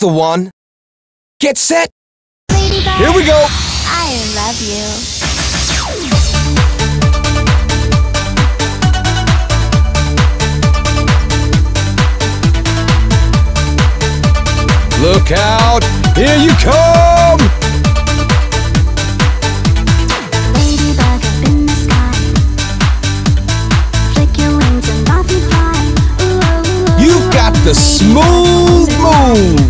the one. Get set. Ladybug, Here we go. I love you. Look out! Here you come! You got the smooth move!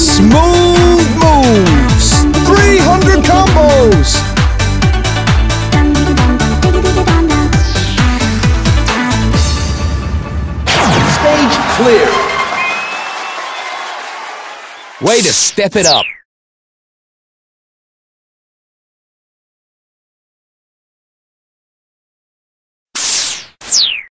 Smooth moves. 300 combos. Stage clear. Way to step it up.